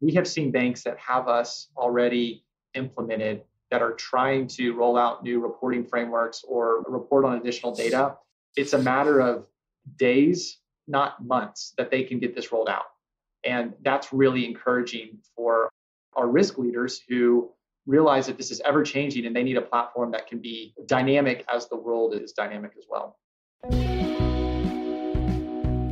we have seen banks that have us already implemented that are trying to roll out new reporting frameworks or report on additional data. It's a matter of days, not months, that they can get this rolled out. And that's really encouraging for our risk leaders who realize that this is ever changing and they need a platform that can be dynamic as the world is dynamic as well.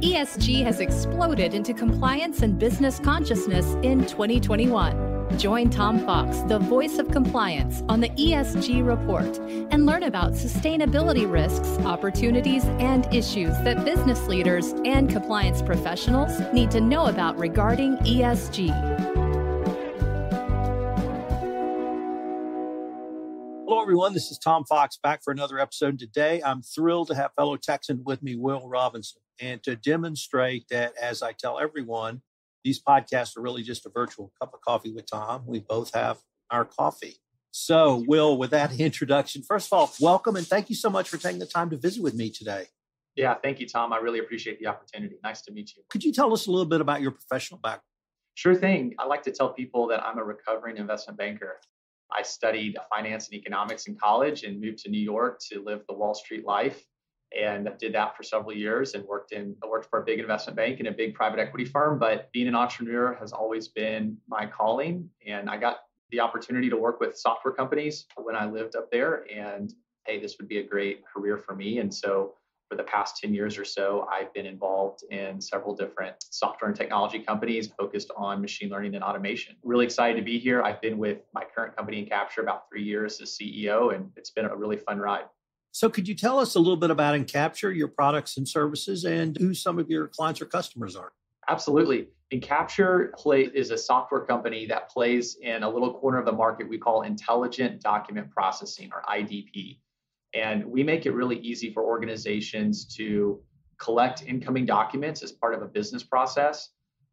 ESG has exploded into compliance and business consciousness in 2021. Join Tom Fox, the voice of compliance, on the ESG report and learn about sustainability risks, opportunities, and issues that business leaders and compliance professionals need to know about regarding ESG. Hello, everyone. This is Tom Fox back for another episode. Today, I'm thrilled to have fellow Texan with me, Will Robinson and to demonstrate that, as I tell everyone, these podcasts are really just a virtual cup of coffee with Tom. We both have our coffee. So, Will, with that introduction, first of all, welcome and thank you so much for taking the time to visit with me today. Yeah, thank you, Tom. I really appreciate the opportunity. Nice to meet you. Could you tell us a little bit about your professional background? Sure thing. I like to tell people that I'm a recovering investment banker. I studied finance and economics in college and moved to New York to live the Wall Street life and did that for several years and worked in worked for a big investment bank and a big private equity firm. But being an entrepreneur has always been my calling. And i got the opportunity to work with software companies when i lived up there. And hey this would be a great career for me. And so for the past 10 years or so i've been involved in several different software and technology companies focused on machine learning and automation. Really excited to be here. I've been with my current company Encapture about three years as ceo and it's been a really fun ride so, could you tell us a little bit about Encapture, your products and services, and who some of your clients or customers are? Absolutely. Encapture play is a software company that plays in a little corner of the market we call intelligent document processing or IDP. And we make it really easy for organizations to collect incoming documents as part of a business process.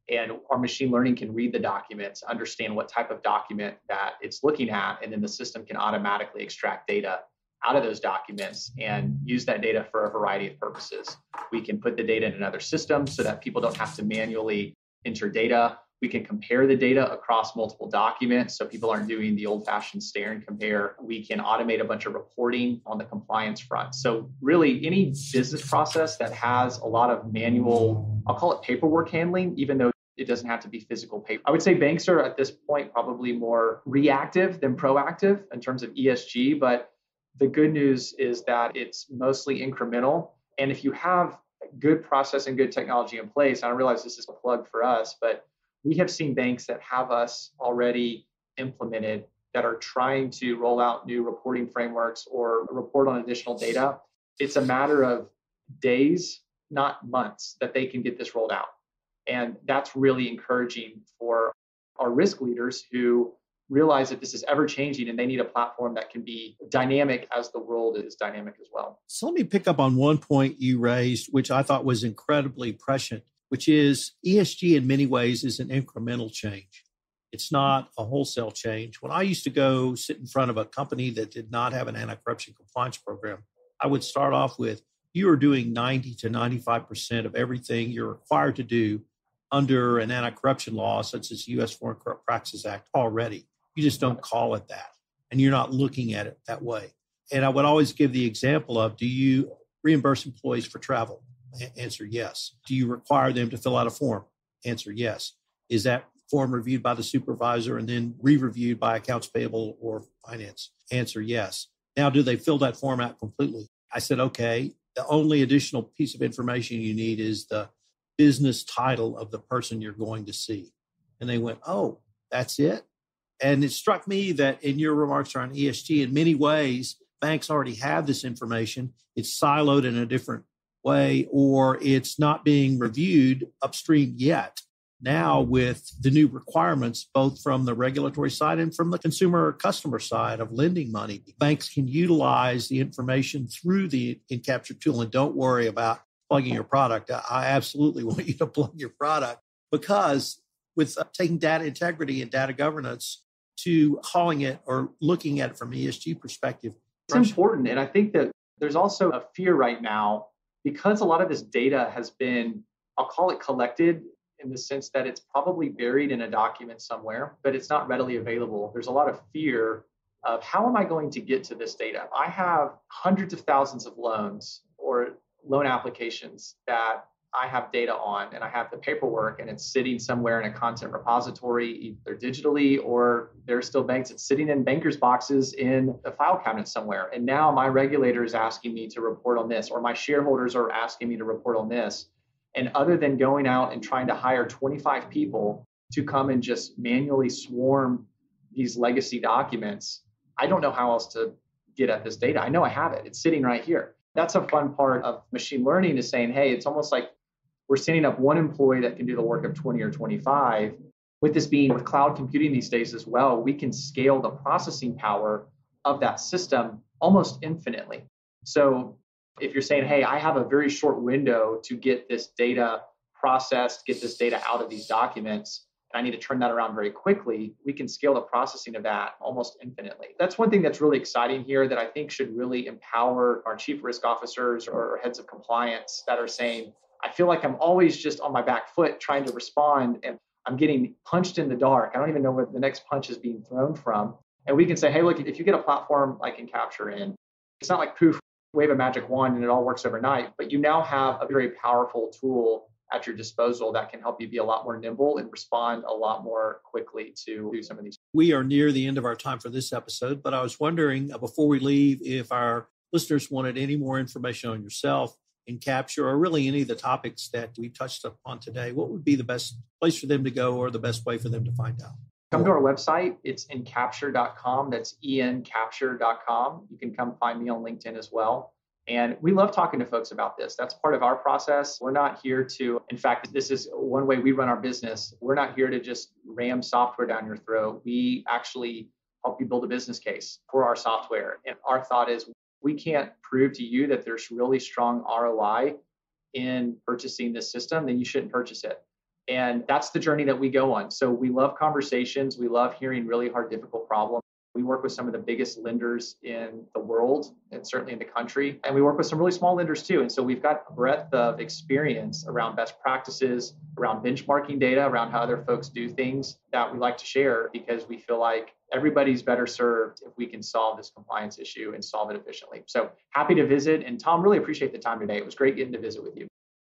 And our machine learning can read the documents, understand what type of document that it's looking at, and then the system can automatically extract data out of those documents and use that data for a variety of purposes. We can put the data in another system so that people don't have to manually enter data. We can compare the data across multiple documents so people aren't doing the old fashioned stare and compare. We can automate a bunch of reporting on the compliance front. So, really, any business process that has a lot of manual, I'll call it paperwork handling, even though it doesn't have to be physical paper. I would say banks are at this point probably more reactive than proactive in terms of ESG, but the good news is that it's mostly incremental. And if you have good process and good technology in place, I realize this is a plug for us, but we have seen banks that have us already implemented that are trying to roll out new reporting frameworks or report on additional data. It's a matter of days, not months, that they can get this rolled out. And that's really encouraging for our risk leaders who realize that this is ever changing and they need a platform that can be dynamic as the world is dynamic as well. So let me pick up on one point you raised, which I thought was incredibly prescient, which is ESG in many ways is an incremental change. It's not a wholesale change. When I used to go sit in front of a company that did not have an anti corruption compliance program, I would start off with you are doing 90 to 95% of everything you're required to do under an anti corruption law, such as the U.S. Foreign Corrupt Practices Act, already. You just don't call it that. And you're not looking at it that way. And I would always give the example of do you reimburse employees for travel? A- answer yes. Do you require them to fill out a form? Answer yes. Is that form reviewed by the supervisor and then re reviewed by accounts payable or finance? Answer yes. Now, do they fill that form out completely? I said, okay. The only additional piece of information you need is the business title of the person you're going to see. And they went, oh, that's it? And it struck me that in your remarks around ESG, in many ways, banks already have this information. It's siloed in a different way, or it's not being reviewed upstream yet. Now, with the new requirements, both from the regulatory side and from the consumer or customer side of lending money, banks can utilize the information through the Encapture tool. And don't worry about plugging your product. I absolutely want you to plug your product because with taking data integrity and data governance to calling it or looking at it from ESG perspective. It's important. And I think that there's also a fear right now because a lot of this data has been, I'll call it collected in the sense that it's probably buried in a document somewhere, but it's not readily available. There's a lot of fear of how am I going to get to this data? I have hundreds of thousands of loans or loan applications that I have data on and I have the paperwork and it's sitting somewhere in a content repository, either digitally or there's still banks, it's sitting in bankers' boxes in a file cabinet somewhere. And now my regulator is asking me to report on this, or my shareholders are asking me to report on this. And other than going out and trying to hire 25 people to come and just manually swarm these legacy documents, I don't know how else to get at this data. I know I have it, it's sitting right here. That's a fun part of machine learning is saying, hey, it's almost like we're setting up one employee that can do the work of 20 or 25. With this being with cloud computing these days as well, we can scale the processing power of that system almost infinitely. So if you're saying, hey, I have a very short window to get this data processed, get this data out of these documents, and I need to turn that around very quickly, we can scale the processing of that almost infinitely. That's one thing that's really exciting here that I think should really empower our chief risk officers or heads of compliance that are saying, I feel like I'm always just on my back foot trying to respond and I'm getting punched in the dark. I don't even know where the next punch is being thrown from. And we can say, hey, look, if you get a platform like Encapture in, it's not like poof, wave a magic wand and it all works overnight, but you now have a very powerful tool at your disposal that can help you be a lot more nimble and respond a lot more quickly to do some of these. We are near the end of our time for this episode, but I was wondering uh, before we leave if our listeners wanted any more information on yourself Encapture or really any of the topics that we touched upon today, what would be the best place for them to go or the best way for them to find out? Come to our website. It's encapture.com. That's encapture.com. You can come find me on LinkedIn as well. And we love talking to folks about this. That's part of our process. We're not here to, in fact, this is one way we run our business. We're not here to just ram software down your throat. We actually help you build a business case for our software. And our thought is we can't prove to you that there's really strong ROI in purchasing this system, then you shouldn't purchase it. And that's the journey that we go on. So we love conversations. We love hearing really hard, difficult problems. We work with some of the biggest lenders in the world and certainly in the country. And we work with some really small lenders too. And so we've got a breadth of experience around best practices, around benchmarking data, around how other folks do things that we like to share because we feel like everybody's better served if we can solve this compliance issue and solve it efficiently. So happy to visit. And Tom, really appreciate the time today. It was great getting to visit with you.